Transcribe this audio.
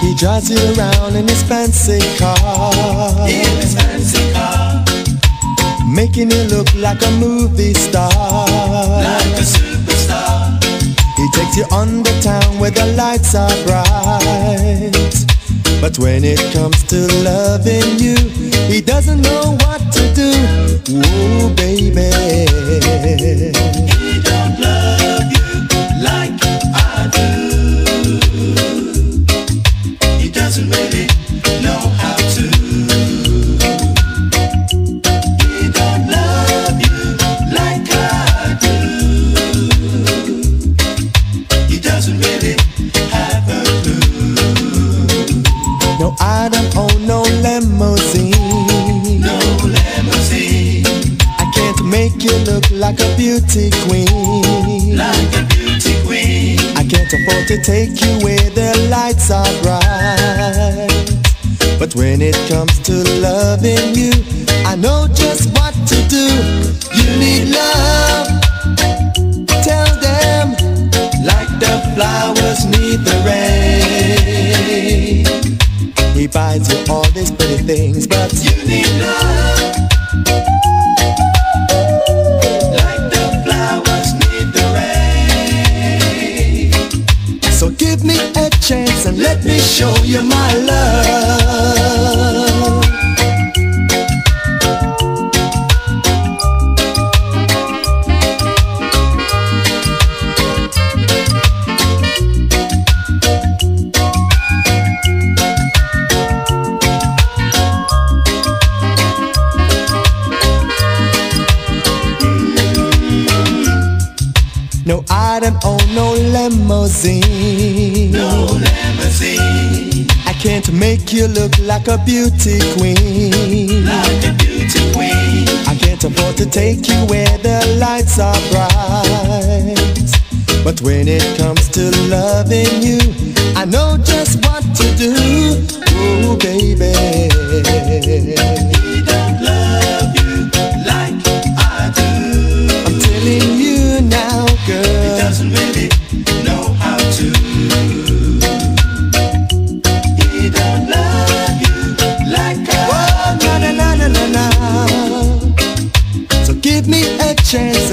He drives you around in his fancy car. In his fancy car. Making you look like a movie star. Like a superstar. He takes you on the town where the lights are bright. But when it comes to loving you, he doesn't know what to do. Ooh, baby, make you look like a beauty queen. like a beauty queen. I can't afford to take you where the lights are bright. But when it comes to loving you, I know just what to do. You need love. Tell them, Like the flowers need the rain. he buys you all these pretty things, but You need love. Let me show you my love. No, I don't own no limousine. No limousine. I can't make you look like a beauty queen. Like a beauty queen. I can't afford to take you where the lights are bright. But when it comes to loving you, I know just what to do. Oh, baby.